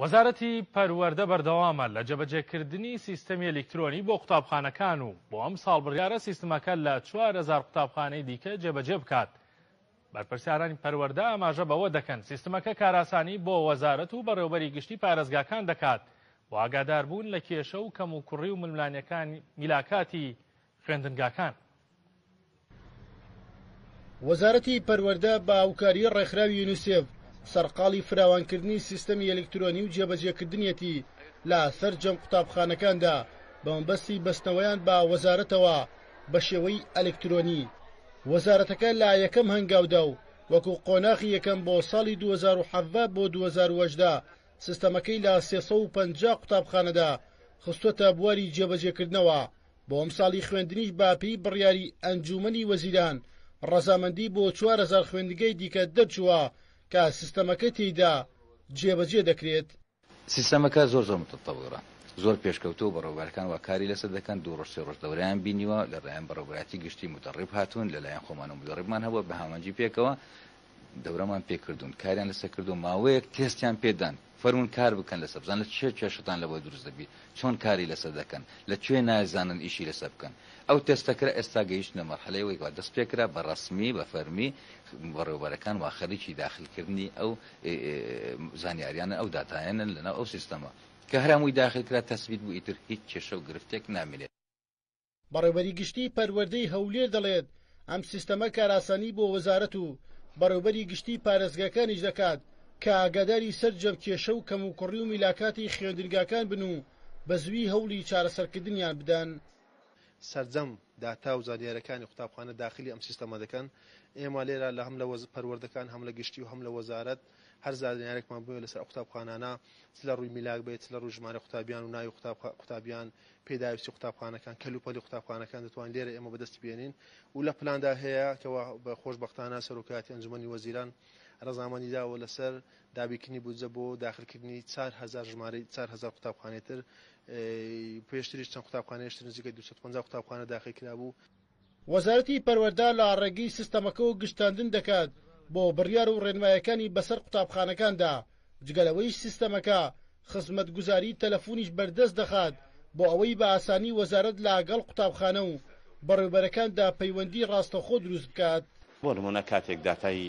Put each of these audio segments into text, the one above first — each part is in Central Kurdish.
وەزارەتی پەروەردە بەردەوامە لە جێبەجێکردنی سیستەمی ئەلیکترۆنی بۆ قوتابخانەکان و بۆ ئەمساڵ بڕیارە سیستمەکە لە چوار هەزار قوتابخانەی دیکە جێبەجێ بکات. بەرپرسیارانی پەروەردە ئاماژە بەوە دەکەن، سیستمەکە کارئاسانی بۆ وەزارەت و بەڕێوەبەری گشتی پارێزگاکان دەکات بۆ ئاگاداربوون لە کێشە و کەموکوڕی و ململانێکانی میلاکاتی خوێندنگاکان. وەزارەتی پەروەردە بە هاوکاری ڕێکخراوی یونیسێف سەرقاڵی فراوانکردنی سیستەمی ئەلیکترۆنی و جێبەجێکردنیەتی لە سەرجەم قوتابخانەکاندا بە مەبەستی بەستنەوەیان بە وەزارەتەوە بە شێوەی ئەلیکترۆنی. وەزارەتەکە لە یەکەم هەنگاودا و وەکو قۆناغی یەکەم بۆ ساڵی دوو هەزار و حەڤدە بۆ دوو هەزار و هەژدە سیستەمەکەی لە سێ سەد و پەنجا قوتابخانەدا خستووەتە بواری جێبەجێکردنەوە بۆ ئەمساڵی خوێندنیش بە پێی بڕیاری ئەنجوومەنی وەزیران ڕەزامەندی بۆ چوار هەزار خوێندنگەی دیکە دەرچووە کە سیستەمەکە تێیدا جێبەجێ دەکرێت. سیستەمەکە زۆر زۆر متطویرە، زۆر پێشکەوتووە و بەڕێوەبەرەکان وا کاری لەسەر دەکەن، دوو ڕۆژ سێ ڕۆژ دەورەیان بینیوە، لەلایەن بەڕێوەبەرایەتی گشتی مودەڕیب هاتوون، لەلایەن خۆمان و مودەڕیبمان هەبووە، بە هامەنگی پێکەوە دەورەمان پێ کردوون کاریان لەسەر کردووە ماوەیەک تێستیان پێدان فەرموون کار بکەن لەسەر بزان لە چێ کێشەتان لەوە دروست دەبی چۆن کاری لەسەر دەکەن لە کوێ نایزانن ئیشی لەسەر بکەن ئەو تێستەکرا ئێستا گەیشتنە مەرحەلەی وەی وا دەست پێکرا بە ڕەسمی بە فەرمی بەڕێوبەرەکان وا خەریکی داخلکردنی ئەو زانیاریانە ئەو داتایەنن لەناو ئەو سیستەمە کە هەرامووی داخلکرا تەسبیت بوو ئیتر هیچ کێشە و گرفتێک نامێنێت بەڕێوبەری گشتی پەروەردەی هەولێر دەڵێت، ئەم سیستەمە کاراسانی بۆ وەزارەت و بەڕێوبەری گشتی پارێزگاکانیش دەکات کە ئاگاداری سەرجەم کێشە و کەموکوڕی و میلاکاتی خوێندنگاکان بن و بەزووی هەوڵی چارەسەرکردنیان بدەن. سەرجەم داتا و زانیاریەکانی قوتابخانە داخلی ئەم سیستەمە دەکەن، ئێمە لێرە لە هەم لە پەروەردەکان هەم لە گشتی و هەم لە وەزارەت هەر زانیارێکمان بوێت لەسەر ئەو قوتابخانانە چ لە ڕووی میلاک بێت چ لە ڕووی ژمارەی قوتابیان و ناوی قوتابیان پێداویستی قوتابخانەکان، کەلوپەلی قوتابخانەکان دەتوانین لێرە ئێمە بەدەستی بێنین و لە پلاندا هەیە کە بە خۆشبەختانە سەرۆکایەتی ئەنجومەنی وەزیران ڕەزامەندی داوە لەسەر دابینکردنی بودجە بۆ داخلکردنی چوار هەزار ژمارەی چوار هەزار قوتابخانەی تر پێشتریش چەند قوتابخانەیەشتر نزیکەی دوو سەد و پەنجا قوتابخانە داخل کرابوو. وەزارەتی پەروەردە لە ڕێگەی سیستەمەکەوە گشتاندن دەکات بۆ بڕیار و ڕێنمایەکانی بەسەر قوتابخانەکاندا، جگە لەوەیش سیستەمەکە خزمەتگوزاری تەلەفونیش بەردەست دەخات بۆ ئەوەی بە ئاسانی وەزارەت لە گەڵ قوتابخانە و بەڕێوبەرەکاندا پەیوەندی ڕاستەوخۆ دروست بکات. بۆ نموونە کاتێک داتای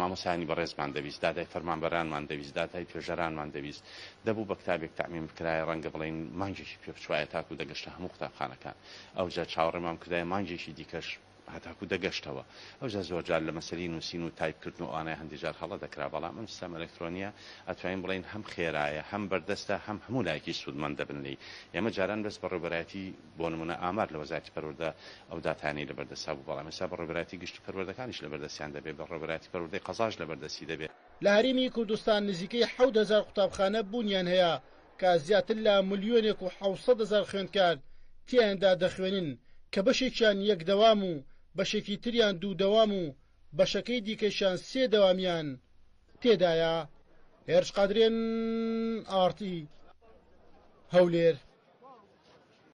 مامۆستایانی بەڕێزمان دەویست، داتای فەرمانبەرانمان دەویست، داتای توێژەرانمان دەویست، دەبوو بە کتابێک تەعمیم بکرایە، ڕەنگە بڵێین مانگێکی پێ بچوایە تاکوو دەگەشتە هەموو قوتابخانەکان. ئەوجا چاوەڕێمان بکردایە مانگێکی دیکەش هەتاکوو دەگەشتەوە. ئەوجا زۆر جار لە مەسەلەی نووسین و تایپ کردن و ئەوانە هەندێ جار هەڵە دەکرا، بەڵام ئەم سیستەم ئەلەکترۆنییە ئەتوانین بڵێین هەم خێرایە، هەم بەردەستە، هەم هەموو لایەکی سوودمەند دەبن لێی. ئێمە جاران بەس بەڕێوبەرایەتی. بۆ نموونە ئامار لە وەزارەتی پەروەردە ئەو داتایانەی لەبەردەستە بوو، بەڵام ئێستا بەڕێوەبەرایەتی گشتی پەروەردەکانیش لەبەردەستیان دەبێت، بەڕێوەبەرایەتی پەروەردەی قەزاش لەبەردەستی دەبێت. لە هەرێمی کوردستان نزیکەی حەوت هەزار قوتابخانە بوونیان هەیە کە زیاتر لە ملیۆنێک و حەوت سەد هەزار خوێندکار تیایاندا دەخوێنن کە بەشێکیان یەک دەوام و بەشێکی تریان دوو دەوام و بەشەکەی دیکەشیان سێ دەوامیان تێدایە. هێرش قادرێن، ئاڕتی هەولێر.